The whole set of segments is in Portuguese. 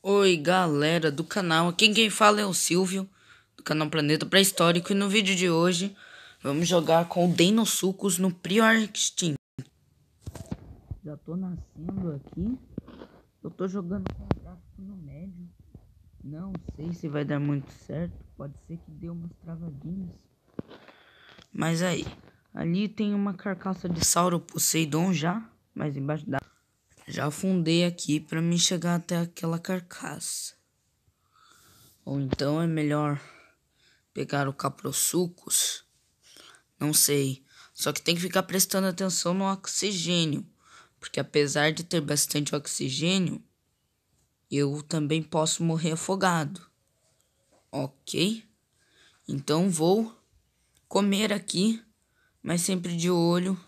Oi, galera do canal. Aqui quem fala é o Silvio, do canal Planeta Pré-Histórico. E no vídeo de hoje, vamos jogar com o Deinosuchus no Prior Extinct. Já tô nascendo aqui. Eu tô jogando com o gráfico no médio. Não sei se vai dar muito certo. Pode ser que dê umas travadinhas. Mas aí, ali tem uma carcaça de Sauro Poseidon já, mais embaixo da... Já afundei aqui para me chegar até aquela carcaça. Ou então é melhor pegar o caprosucos. Não sei. Só que tem que ficar prestando atenção no oxigênio. Porque apesar de ter bastante oxigênio, eu também posso morrer afogado. Ok? Então vou comer aqui, mas sempre de olho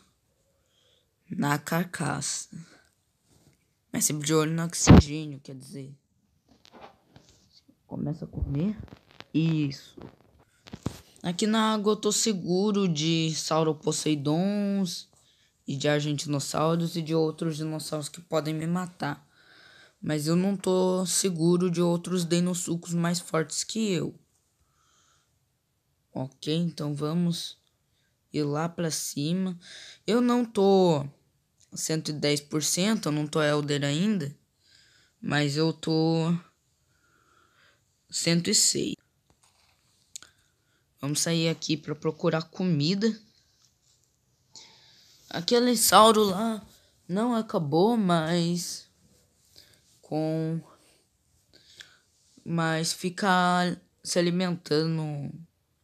na carcaça. Mas sempre de olho no oxigênio, quer dizer. Começa a comer. Isso. Aqui na água eu tô seguro de sauroposeidons e de argentinossauros e de outros dinossauros que podem me matar. Mas eu não tô seguro de outros deinosucos mais fortes que eu. Ok, então vamos ir lá pra cima. Eu não tô 110%, eu não tô Elder ainda, mas eu tô 106. Vamos sair aqui para procurar comida. Aquele sauro lá não acabou, mas com mas ficar se alimentando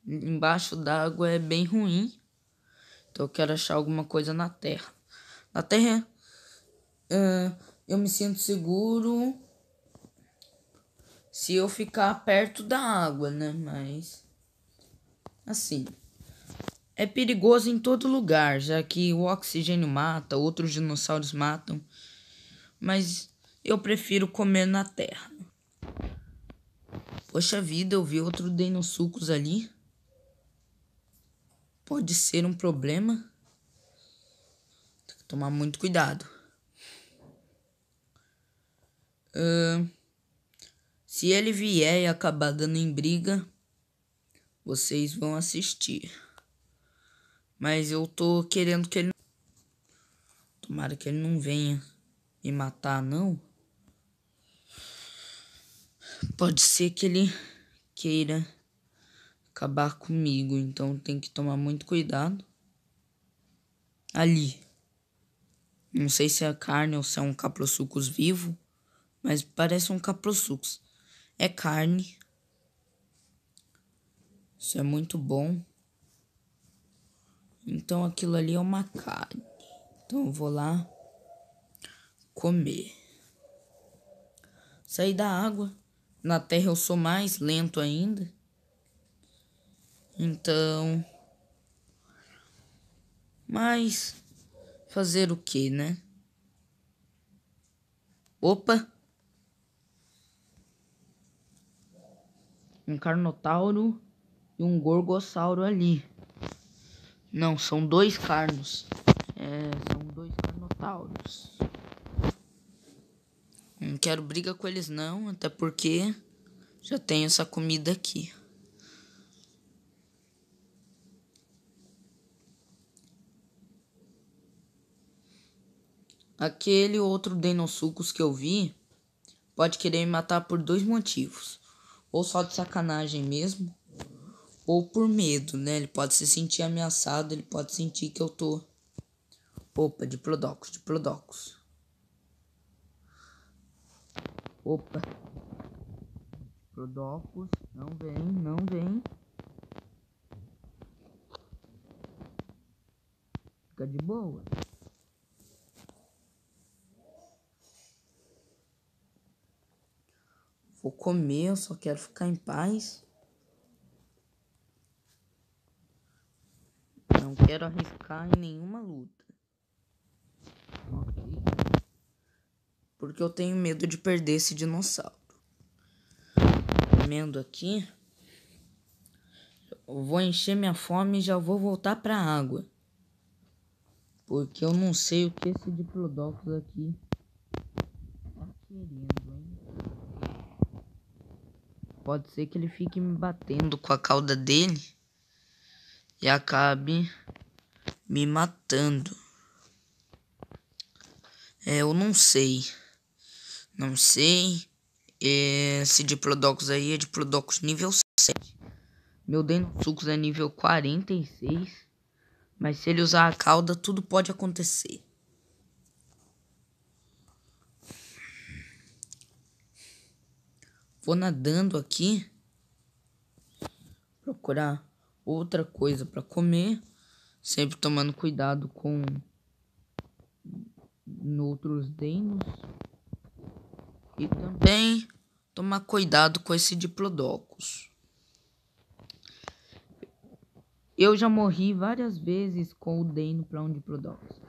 embaixo d'água é bem ruim. Então eu quero achar alguma coisa na terra. Terra uh, eu me sinto seguro se eu ficar perto da água, né? Mas assim é perigoso em todo lugar, já que o oxigênio mata, outros dinossauros matam. Mas eu prefiro comer na terra. Poxa vida, eu vi outro Deinosuchus ali. Pode ser um problema. Tomar muito cuidado. Uh, se ele vier e acabar dando em briga, vocês vão assistir. Mas eu tô querendo que ele. Tomara que ele não venha me matar, não. Pode ser que ele queira acabar comigo, então tem que tomar muito cuidado. Ali. Não sei se é carne ou se é um caprosucus vivo, mas parece um caprosucus. É carne. Isso é muito bom. Então aquilo ali é uma carne. Então eu vou lá comer. Sair da água. Na terra eu sou mais lento ainda. Então. Mas Fazer o que, né? Opa! Um carnotauro e um gorgossauro ali. Não, são dois carnos. É, são dois carnotauros. Não quero briga com eles não, até porque já tenho essa comida aqui. Aquele outro Deinosuchus que eu vi pode querer me matar por dois motivos. Ou só de sacanagem mesmo, ou por medo, né? Ele pode se sentir ameaçado, ele pode sentir que eu tô. Opa, Diplodocus, Diplodocus. Opa. Diplodocus, não vem, não vem. Fica de boa. Vou comer, eu só quero ficar em paz. Não quero arriscar em nenhuma luta. Porque eu tenho medo de perder esse dinossauro. Comendo aqui. Eu vou encher minha fome e já vou voltar pra água. Porque eu não sei o que esse Diplodocus aqui tá querendo, hein? Pode ser que ele fique me batendo com a cauda dele e acabe me matando. É, eu não sei. Não sei. Esse Diplodocus aí é Diplodocus nível 7. Meu Denosuchus é nível 46. Mas se ele usar a cauda, tudo pode acontecer. Vou nadando aqui. Procurar outra coisa para comer. Sempre tomando cuidado com outros denos. E também tomar cuidado com esse diplodocus. Eu já morri várias vezes com o Deno para um diplodocus.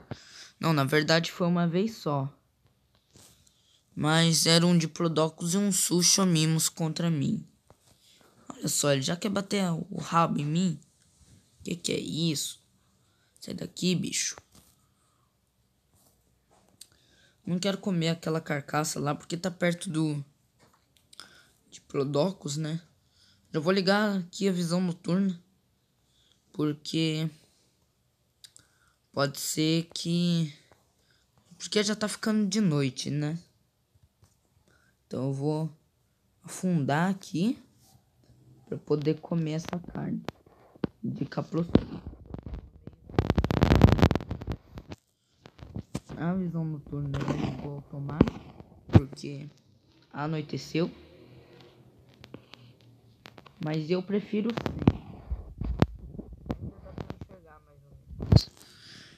Não, na verdade foi uma vez só. Mas era um diplodocus e um sushomimos contra mim. Olha só, ele já quer bater o rabo em mim? Que que é isso? Sai daqui, bicho. Não quero comer aquela carcaça lá porque tá perto do Diplodocus, né? Já vou ligar aqui a visão noturna. Porque pode ser que porque já tá ficando de noite, né? Então eu vou afundar aqui para poder comer essa carne de caprocínio. a visão noturna eu vou tomar porque anoiteceu. Mas eu prefiro.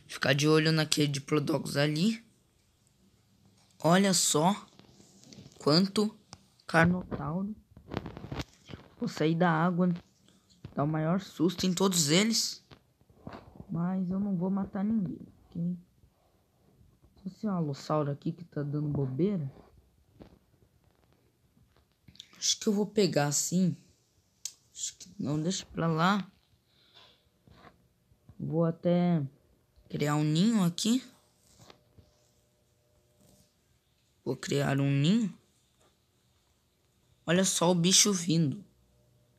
Ficar de olho naquele Diplodocus ali. Olha só quanto Carnotauro. Vou sair da água. Dar o maior susto em todos eles. Mas eu não vou matar ninguém, ok? Esse alossauro aqui que tá dando bobeira. Acho que eu vou pegar assim. Acho que não, deixa pra lá. Vou até criar um ninho aqui. Vou criar um ninho. Olha só o bicho vindo.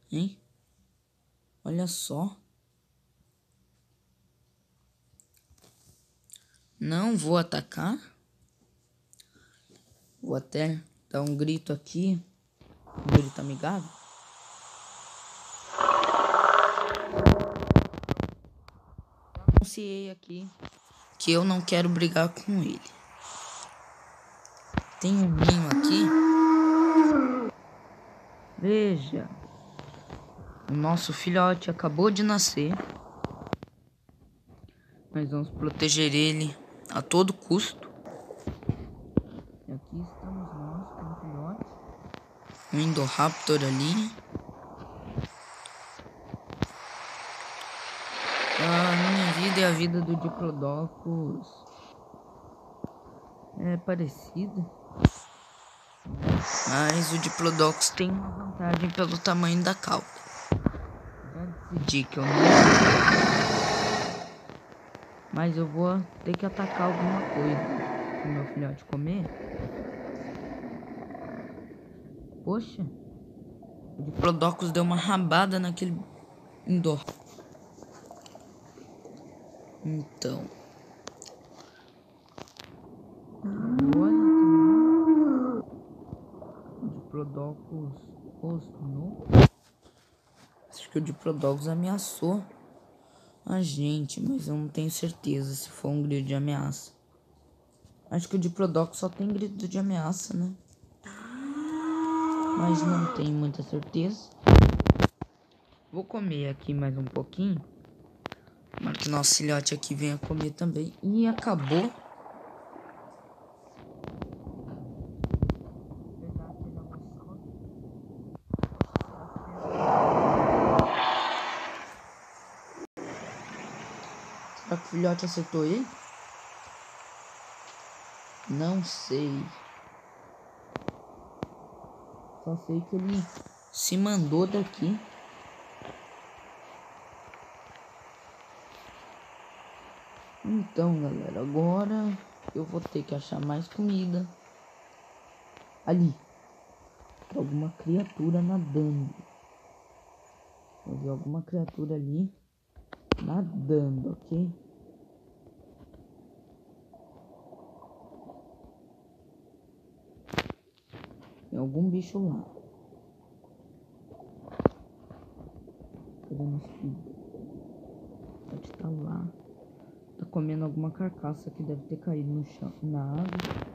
Hein? Olha só. Não vou atacar. Vou até dar um grito aqui. Um grito amigável. Anunciei aqui que eu não quero brigar com ele. Tem um ninho aqui. Veja. O nosso filhote acabou de nascer. Nós vamos proteger ele a todo custo. E aqui estamos nós com o filhote. O Indoraptor ali. A minha vida e a vida do Diplodocus é parecida. Mas o Diplodocus tem uma vantagem pelo tamanho da cauda. Já decidi que eu não mas eu vou ter que atacar alguma coisa pro meu filhote comer. Poxa. O Diplodocus deu uma rabada naquele indoor. Então. Olha O Diplodocus rosnou. Acho que o Diplodocus ameaçou a gente, mas eu não tenho certeza se for um grito de ameaça. Acho que o Diplodocus só tem grito de ameaça, né? Mas não tenho muita certeza. Vou comer aqui mais um pouquinho. Para que nosso filhote aqui venha comer também. E acabou. Será que o filhote acertou ele? Não sei. Só sei que ele se mandou daqui. Então, galera, agora eu vou ter que achar mais comida. Ali. Tem alguma criatura nadando. Eu alguma criatura ali nadando, ok? Tem algum bicho lá. Filho? Pode estar tá lá. Tá comendo alguma carcaça que deve ter caído no chão, na água.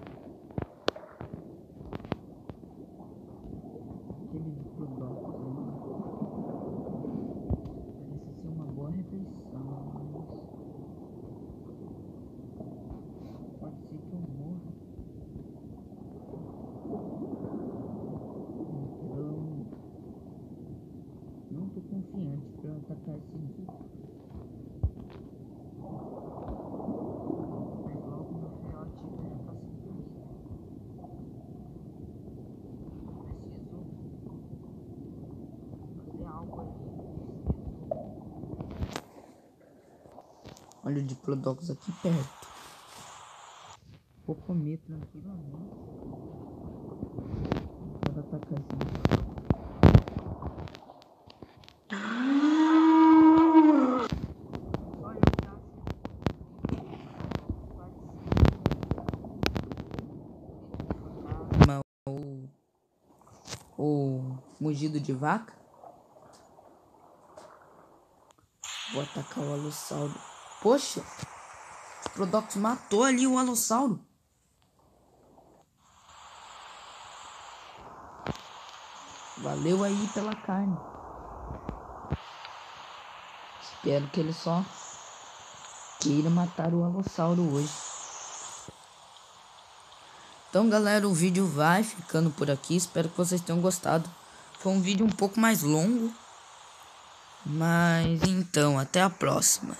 Olha o Diplodocus aqui perto. Vou comer tranquilamente. Para atacar esse bicho. O mugido de vaca. Vou atacar o alossauro. Poxa, o Prodox matou ali o Alossauro. Valeu aí pela carne. Espero que ele só queira matar o Alossauro hoje. Então, galera, o vídeo vai ficando por aqui. Espero que vocês tenham gostado. Foi um vídeo um pouco mais longo. Mas então, até a próxima.